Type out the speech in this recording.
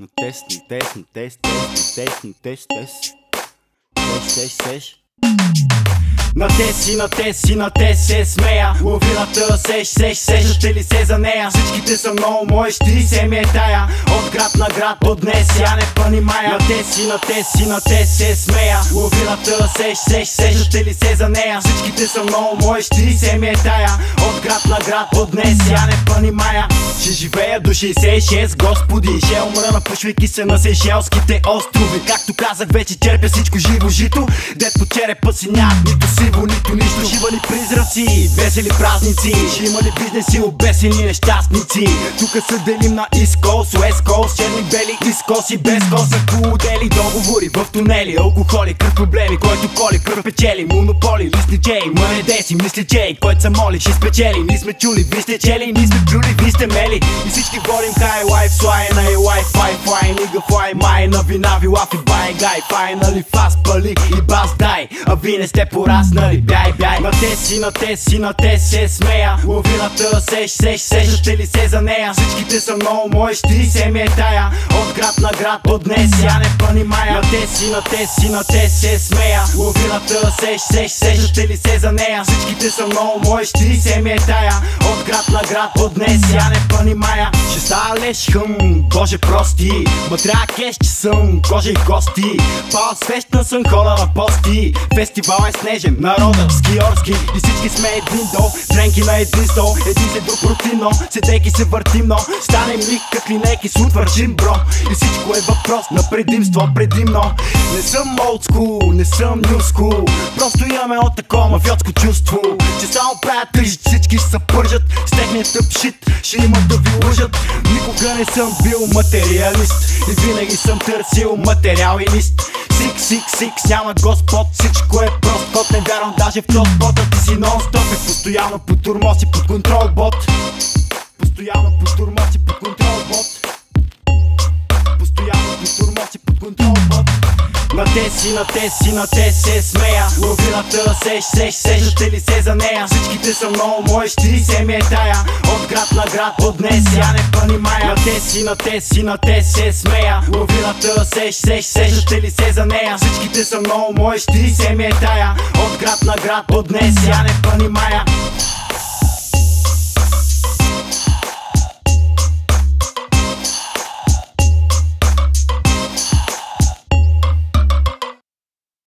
Nu, no teste, no nu, teste, no nu, teste, no teste, no teste, no teste. Teste, teste, teste. На те си, на те си, на те се смея. Лавината сеш, сеш, сещате ли се за нея? Всичките са много мои, ще се ми е тая? От град на град, от днес я не понимая На те си, на те си, на те се смея. Лавината сеш, сеш, сещате ли се за нея? Всичките са много мои, ще се ми е тая? От град на град, от днес я не понимая Ще живея до 66, господи Ще умра напушвайки се на Сейшелските острови. Както казах вече черпя всичко живо жито. Дет черепа си нямат нито сиво, нито нищо. Има ли призраци, весели празници? Ще има ли бизнеси, обесени нещастници? Тук се делим на East Coast, West Coast Черни, бели, изкоси, без коса Кудели, договори в тунели. Алкохоли, кръв проблеми, който коли Кръв печели, монополи, лисни джей Мъне деси, мисли джей, който се моли Ще спечели, ние сме чули, вие сте чели Ние сме плюли, вие сте мели. И всички говорим хай лайф, слай на и лайф Фай, фай, нига, фай, май. На вина ви лафи, бай, гай Файнали, фас, пали и бас, дай. А вие не сте пораснали, бяй, бяй. На те си, на те си, на те се смея. Лавината сеш, сеш, сещате ли се за нея? Всичките са много мои, ще се ми е тая. От град на град, от днес. Я не понимая На те си, на те си, на те се смея. Лавината сеш, сеш, сещате ли се за нея? Всичките са много мои, ще се ми е тая. От град на град, от днес. Я не понимая Ще става леш хъм, боже прости. Ма трябва кеш, че съм кожа и кости Пала свещна съм хора на пости. Фестивал е снежен, народа скиорски. И всички сме един до, тренки на един стол. Един се друг рутинно, седейки се въртим, но Станем ли как линейки с утвържим, бро. И всичко е въпрос на предимство, предимно. Не съм school, не съм school. Просто имаме от такова мафиотско чувство Че само правят тъжи, всички ще се пържат. С техния тъп шит, ще имат да ви лъжат. Никога не съм бил материалист И винаги съм търсил материал и лист Сик, сик, сик, няма господ. Всичко е прост код, не вярвам даже в чотбота Ти си нон-стоп и постоянно под турмоз и под контрол бот на те си, на те си, на те се смея. Лавината сеш, сеш, сещате ли се за нея? Всичките са много мои, ще се ми е тая. От град на град, от днес я не понимая На те си, на те си, на те се смея. Лавината сеш, сеш, сещате ли се за нея? Всичките са много мои, ще се ми е тая. От град на град, от днес я не понимая